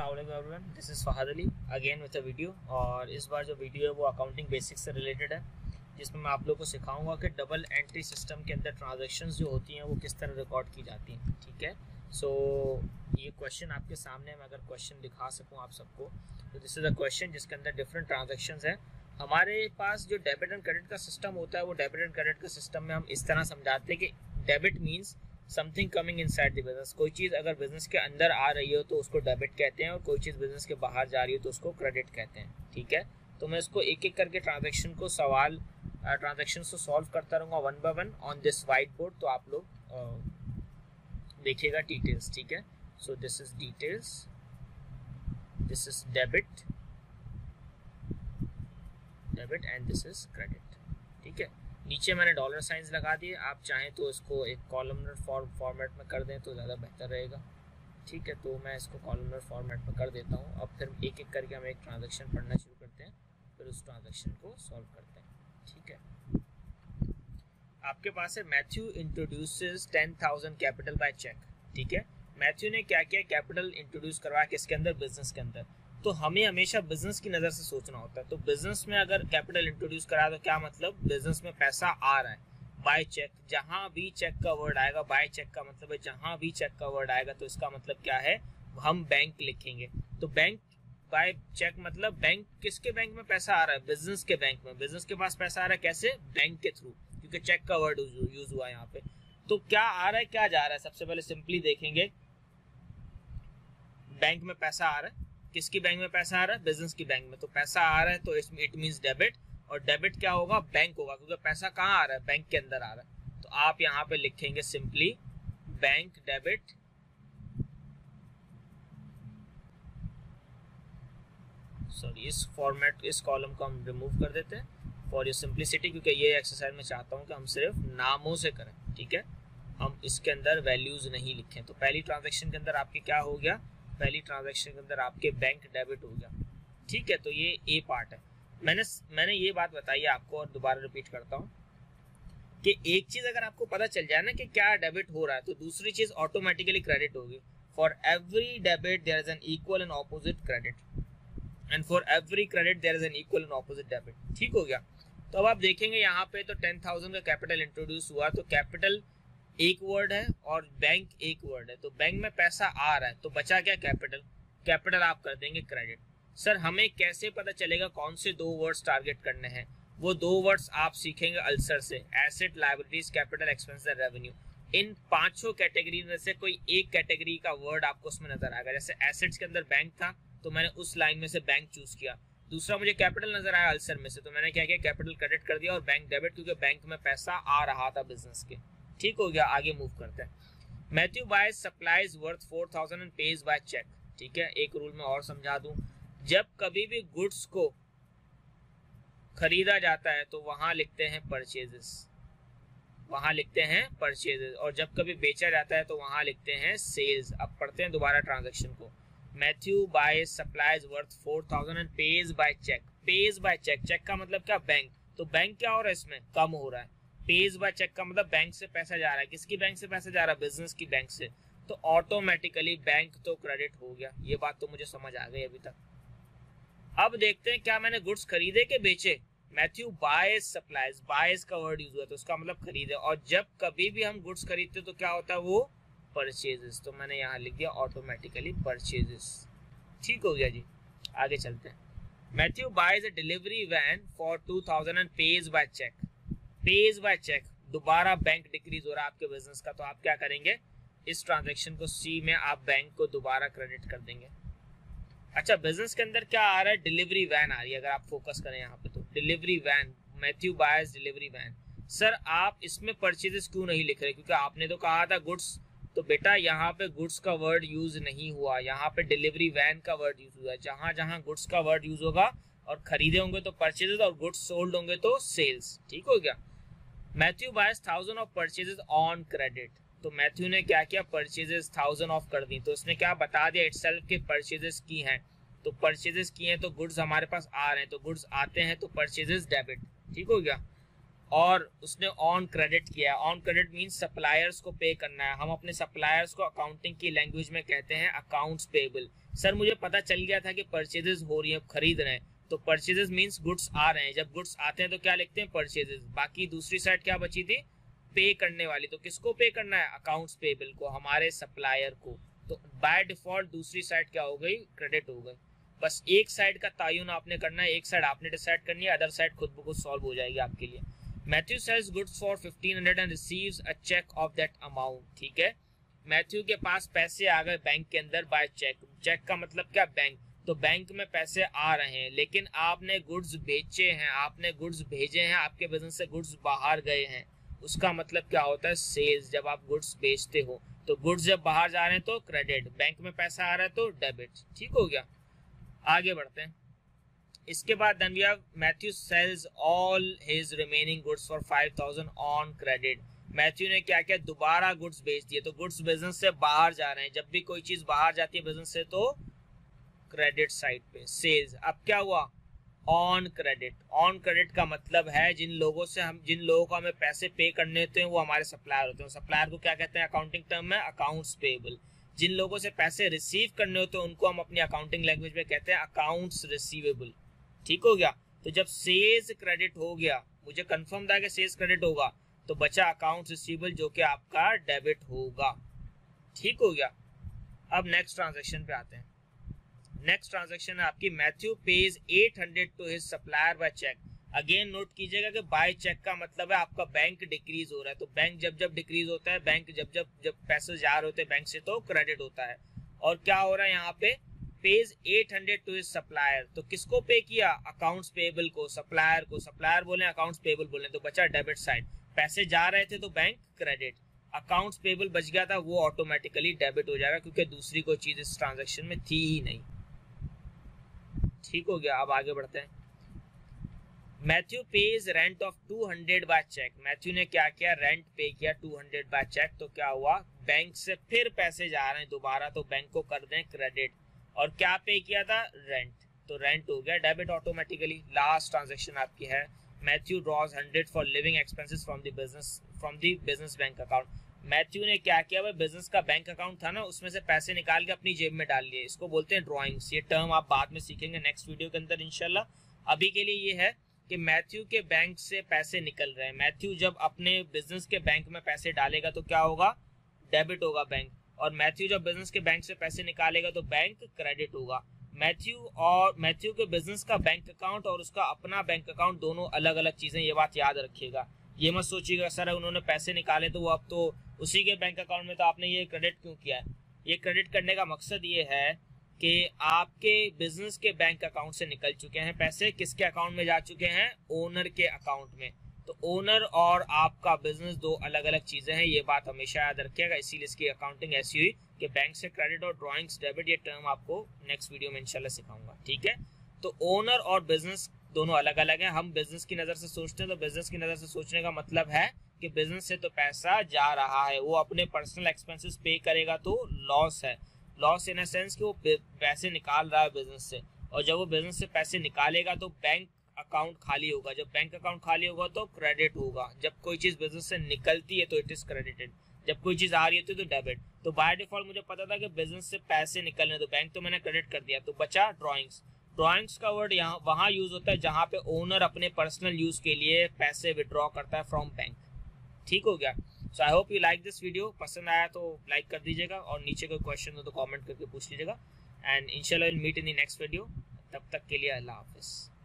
Everyone this is Fahad Ali again with a video और इस बार जो वीडियो है वो अकाउंटिंग बेसिक्स से रिलेटेड है जिसमें मैं आप लोगों को सिखाऊँगा कि डबल एंट्री सिस्टम के अंदर ट्रांजैक्शंस जो होती हैं वो किस तरह रिकॉर्ड की जाती हैं ठीक है? सो so, ये क्वेश्चन आपके सामने मैं अगर क्वेश्चन दिखा सकूँ आप सबको तो दिस इज़ अ क्वेश्चन जिसके अंदर डिफरेंट ट्रांजेक्शन है। हमारे पास जो डेबिट एंड क्रेडिट का सिस्टम होता है वो डेबिट एंड क्रेडिट के सिस्टम में हम इस तरह समझाते हैं कि debit means something coming in side the business कोई चीज़ अगर बिज़नेस के अंदर आ रही हो तो उसको डेबिट कहते हैं और कोई चीज़ बिज़नेस के बाहर जा रही हो तो उसको क्रेडिट कहते हैं, ठीक है? तो मैं इसको एक एक करके ट्रांजेक्शन को सवाल ट्रांजेक्शन को सॉल्व करता रहूँगा one by one on this white board तो आप लोग देखिएगा डिटेल्स ठीक है? So this is details this is debit debit and this is credit ठीक है? नीचे मैंने डॉलर साइंस लगा दिए। आप चाहें तो इसको एक कॉलमनर फॉर्म फॉर्मेट में कर दें तो ज़्यादा बेहतर रहेगा। ठीक है तो मैं इसको कॉलमनर फॉर्मेट में कर देता हूँ। अब फिर एक एक करके हम एक ट्रांजेक्शन पढ़ना शुरू करते हैं, फिर उस ट्रांजेक्शन को सॉल्व करते हैं। ठीक है? आपके पास है Matthew introduces ten thousand capital by cheque ठीक है? मैथ्यू ने क्या किया? कैपिटल इंट्रोड्यूस करवाया किसके अंदर बिज़नेस के अंदर। तो हमें हमेशा बिज़नेस की नज़र से सोचना होता है। तो बिज़नेस में अगर कैपिटल इंट्रोड्यूस करा तो क्या मतलब? बिज़नेस में पैसा आ रहा है। बाय चेक जहाँ भी चेक का वर्ड आएगा बाय चेक का मतलब है जहाँ भी चेक का वर्ड आएगा तो इसका मतलब क्या है? हम बैंक लिखेंगे। तो बैंक बाय चेक मतलब बैंक किसके बैंक में पैसा आ रहा है? बिज़नेस के बैंक में। बिज़नेस के पास पैसा आ रहा है कैसे? बैंक के थ्रू क्योंकि चेक का वर्ड यूज़ हुआ है यहाँ पे। तो क्या आ रहा है, क्या जा रहा है? सबसे पहले सिंपली देखेंगे। बैंक में पैसा आ रहा है। किसकी बैंक में पैसा आ रहा है? बिज़नेस की बैंक में। तो पैसा आ रहा है तो इसमें इट मीन डेबिट और डेबिट क्या होगा? बैंक होगा, क्योंकि पैसा कहाँ आ रहा है? बैंक के अंदर आ रहा है। तो आप यहाँ पे लिखेंगे सिंपली बैंक डेबिट सॉरी इस फॉर्मेट इस कॉलम को हम रिमूव कर देते हैं फॉर योर सिंप्लिसिटी क्योंकि ये एक्सरसाइज में चाहता हूँ कि हम सिर्फ़ नामों से करें, ठीक है? हम इसके अंदर वैल्यूज़ नहीं लिखें। तो पहली ट्रांजेक्शन के अंदर आपके क्या हो गया? पहली ट्रांजेक्शन के अंदर आपके बैंक डेबिट हो गया। ठीक है तो ये ए पार्ट है। मैंने मैंने ये बात बताई आपको और दोबारा रिपीट करता हूँ कि एक चीज़ अगर आपको पता चल जाए ना कि क्या डेबिट हो रहा है तो दूसरी चीज़ ऑटोमेटिकली क्रेडिट होगी। For every debit there is an equal and opposite credit and for every credit there is an equal and opposite debit ठीक हो गया? तो अब आप देखेंगे यहाँ पे तो टेन थाउज़ेंड का कैपिटल इंट्रोड्यूस हुआ तो कैपिटल एक वर्ड है और बैंक एक वर्ड है। तो बैंक में पैसा आ रहा है तो बचा क्या कैपिटल कैपिटल आप कर देंगे क्रेडिट सर हमें कैसे पता चलेगा कौन से दो वर्ड्स टारगेट करने हैं? वो दो वर्ड्स आप सीखेंगे अल्सर से। Asset liabilities capital expense revenue इन पाँचों कैटेगरी में से कोई एक कैटेगरी का वर्ड आपको उसमें नज़र आएगा। जैसे एसेट्स के अंदर बैंक था तो मैंने उस लाइन में से बैंक चूज़ किया। दूसरा, मुझे कैपिटल नज़र आया अल्सर में से तो मैंने क्या किया? कैपिटल क्रेडिट कर दिया और बैंक डेबिट क्योंकि बैंक में पैसा आ रहा था बिज़नेस के। ठीक हो गया, आगे मूव करते हैं। Matthew buy supplies worth four thousand and pays by cheque ठीक है, एक रूल में और समझा दूँ। जब कभी भी गुड्स को खरीदा जाता है तो वहाँ लिखते हैं परचेजेस वहाँ लिखते हैं परचेजेस और जब कभी बेचा जाता है तो वहाँ लिखते हैं सेल्स अब पढ़ते हैं दोबारा ट्रांजेक्शन को। Matthew buy supplies worth four thousand and pays by cheque pays by cheque cheque का मतलब क्या? बैंक तो बैंक क्या हो रहा है इसमें? कम हो रहा है। पेज बाय चेक का मतलब बैंक से पैसा जा रहा है। किसकी बैंक से पैसा जा रहा है? बिज़नेस की बैंक से। तो ऑटोमेटिकली बैंक तो क्रेडिट हो गया। ये बात तो मुझे समझ आ गई अभी तक। अब देखते हैं क्या मैंने गुड्स खरीदे के बेचे। मैथ्यू बायस सप्लाईज बायस का वर्ड यूज़ हुआ तो उसका मतलब खरीदे। और जब कभी भी हम गुड्स खरीदते तो क्या होता है वो? परचेजेस तो मैंने यहाँ लिख दिया ऑटोमेटिकली परचेजेस ठीक हो गया जी। आगे चलते हैं। Matthew buys a delivery van for two thousand and pays by cheque pays by cheque दोबारा बैंक डिक्रीज हो रहा है आपके बिज़नेस का तो आप क्या करेंगे? इस ट्रांजेक्शन को सी में आप बैंक को दोबारा क्रेडिट कर देंगे। अच्छा बिज़नेस के अंदर क्या आ रहा है? डिलीवरी वैन आ रही है, अगर आप फोकस करें यहाँ पे तो। Delivery van Matthew buys delivery van sir आप इसमें परचेजेस क्यों नहीं लिख रहे? क्योंकि आपने तो कहा था गुड्स तो बेटा, यहाँ पे गुड्स का वर्ड यूज़ नहीं हुआ। यहाँ पे डिलीवरी वैन का वर्ड यूज़ हुआ है। जहाँ जहाँ गुड्स का वर्ड यूज़ होगा और खरीदे होंगे तो परचेजेस और गुड्स सोल्ड होंगे तो सेल्स ठीक हो गया? Matthew buys thousand of purchases on credit तो मैथ्यू ने क्या किया? परचेजेस थाउज़ेंड ऑफ़ कर दी। तो उसने क्या बता दिया? इट के परचेजेस की हैं। तो परचेजेस किए हैं तो गुड्स हमारे पास आ रहे हैं। तो गुड्स आते हैं तो परचेजेस डेबिट ठीक हो गया? और उसने ऑन क्रेडिट किया ऑन क्रेडिट मीन्स सप्लायर्स को पे करना है। हम अपने सप्लायर्स को अकाउंटिंग की लैंग्वेज में कहते हैं अकाउंट्स पेबल सर, मुझे पता चल गया था कि परचेजेस हो रही है खरीद रहे हैं। तो परचेजेस मीन्स गुड्स आ रहे हैं। जब गुड्स आते हैं तो क्या लिखते हैं? परचेजेस बाकी दूसरी साइड क्या बची थी? पे करने वाली। तो किसको पे करना है? अकाउंट्स पेबल को, हमारे सप्लायर को। तो बाय डिफ़ॉल्ट दूसरी साइड क्या हो गई? क्रेडिट हो गई। बस एक साइड का तयन आपने करना है। एक साइड आपने डिसाइड करनी है। अदर साइड खुद ब खुद सॉल्व हो जाएगी आपके लिए। Matthew sells goods for 1500 and receives a cheque of that amount ठीक है? मैथ्यू के पास पैसे आ गए बैंक के अंदर बाय चेक चेक का मतलब क्या? बैंक तो बैंक में पैसे आ रहे हैं, लेकिन आपने गुड्स बेचे हैं, आपने गुड्स भेजे हैं, आपके बिज़नेस से गुड्स बाहर गए हैं। उसका मतलब क्या होता है? सेल्स जब आप गुड्स बेचते हो तो गुड्स जब बाहर जा रहे हैं तो क्रेडिट बैंक में पैसा आ रहा है तो डेबिट ठीक हो गया? आगे बढ़ते हैं। इसके बाद then we have Matthew sells all his remaining goods for 5000 on credit Matthew ने क्या किया दोबारा गुड्स बेच दिए? तो गुड्स बिज़नेस से बाहर जा रहे हैं। जब भी कोई चीज़ बाहर जाती है बिज़नेस से तो क्रेडिट साइड पे। सेल्स अब क्या हुआ? ऑन क्रेडिट ऑन क्रेडिट का मतलब है जिन लोगों से हम, जिन लोगों को हमें पैसे पे करने होते हैं, वो हमारे सप्लायर होते हैं। सप्लायर को क्या कहते हैं? अकाउंटिंग टर्म में अकाउंट्स पेबल जिन लोगों से पैसे रिसीव करने होते हैं, उनको हम अपनी अकाउंटिंग लैंग्वेज में कहते हैं अकाउंट्स रिसीवेबल ठीक हो गया? तो जब सेल्स क्रेडिट हो गया, मुझे कंफर्म था कि सेल्स क्रेडिट होगा तो बचा अकाउंट्स रिसीवेबल जो कि आपका डेबिट होगा। ठीक हो गया? अब नेक्स्ट ट्रांजेक्शन पे आते हैं। नेक्स्ट ट्रांजेक्शन है आपकी Matthew pays 800 to his supplier by cheque again note कीजिएगा कि बाय चेक का मतलब है आपका बैंक डिक्रीज हो रहा है। तो बैंक जब जब डिक्रीज होता है बैंक जब जब जब पैसे जा रहे होते हैं बैंक से तो क्रेडिट होता है। और क्या हो रहा है यहाँ पे? पेज 800 टू हिज सप्लायर तो किसको पे किया? अकाउंट्स पेबल को सप्लायर को। सप्लायर बोले अकाउंट्स पेबल बोले। तो बचा डेबिट साइड पैसे जा रहे थे तो बैंक क्रेडिट अकाउंट्स पेबल बच गया था, वो ऑटोमेटिकली डेबिट हो जाएगा क्योंकि दूसरी कोई चीज़ इस ट्रांजेक्शन में थी ही नहीं। ठीक हो गया, अब आगे बढ़ते हैं। Matthew pays rent of 200 by cheque Matthew ने क्या किया? रेंट पे किया 200 बाय चेक तो क्या हुआ? बैंक से फिर पैसे जा रहे हैं दोबारा तो बैंक को कर दें क्रेडिट और क्या पे किया था? रेंट तो रेंट हो गया डेबिट ऑटोमेटिकली लास्ट ट्रांजेक्शन आपकी है। Matthew draws 100 for living expenses from the business from the business bank account Matthew ने क्या किया? भाई बिज़नेस का बैंक अकाउंट था ना, उसमें से पैसे निकाल के अपनी जेब में डाल लिए। इसको बोलते हैं ड्रॉइंग्स ये टर्म आप बाद में सीखेंगे नेक्स्ट वीडियो के अंदर इनशाला अभी के लिए ये है कि मैथ्यू के बैंक से पैसे निकल रहे हैं। मैथ्यू जब अपने बिज़नेस के बैंक में पैसे डालेगा तो क्या होगा? डेबिट होगा बैंक और मैथ्यू जब बिज़नेस के बैंक से पैसे निकालेगा तो बैंक क्रेडिट होगा। मैथ्यू और, मैथ्यू के बिज़नेस का बैंक अकाउंट और उसका अपना बैंक अकाउंट दोनों अलग अलग चीज़ें, ये बात याद रखिएगा। ये मत सोचिएगा, सर, उन्होंने पैसे निकाले तो वो अब तो उसी के बैंक अकाउंट में तो आपने ये क्रेडिट क्यों किया है? ये क्रेडिट करने का मकसद ये है कि आपके बिज़नेस के बैंक अकाउंट से निकल चुके हैं, पैसे किसके अकाउंट में जा चुके हैं? ओनर के अकाउंट में। तो ओनर और आपका बिज़नेस दो अलग अलग चीज़ें हैं, ये बात हमेशा याद रखिएगा, इसीलिए इसकी अकाउंटिंग ऐसी हुई कि बैंक से क्रेडिट और ड्रॉइंग्स डेबिट ये टर्म आपको नेक्स्ट वीडियो में इंशाल्लाह सिखाऊँगा, ठीक है? तो ओनर और बिज़नेस दोनों अलग अलग है। हम बिज़नेस की नज़र से सोचते हैं तो बिज़नेस की नज़र से सोचने का मतलब है कि बिज़नेस से तो पैसा जा रहा है। वो अपने पर्सनल एक्सपेंसेस पे करेगा तो लॉस है। लॉस इन सेंस कि वो पैसे निकाल रहा है बिज़नेस से। और जब वो बिज़नेस से पैसे निकालेगा तो बैंक अकाउंट खाली होगा। जब बैंक अकाउंट खाली होगा तो क्रेडिट होगा। जब कोई चीज़ बिज़नेस से निकलती है तो इट इज़ क्रेडिटेड जब कोई चीज़ आ रही होती है तो डेबिट तो बाय डिफ़ॉल्ट मुझे पता था कि बिज़नेस से पैसे निकलने तो बैंक तो मैंने क्रेडिट कर दिया। तो बचा ड्रॉइंग्स ड्रॉइंग्स का वर्ड यहाँ, वहाँ यूज़ होता है जहाँ पे ओनर अपने पर्सनल यूज़ के लिए पैसे विड्रॉ करता है फ्रॉम बैंक ठीक हो गया? So I hope you like this video पसंद आया तो लाइक कर दीजिएगा और नीचे कोई क्वेश्चन हो तो कॉमेंट करके पूछ लीजिएगा। एंड इंशाल्लाह will meet in the next video तब तक के लिए अल्लाह हाफिज़।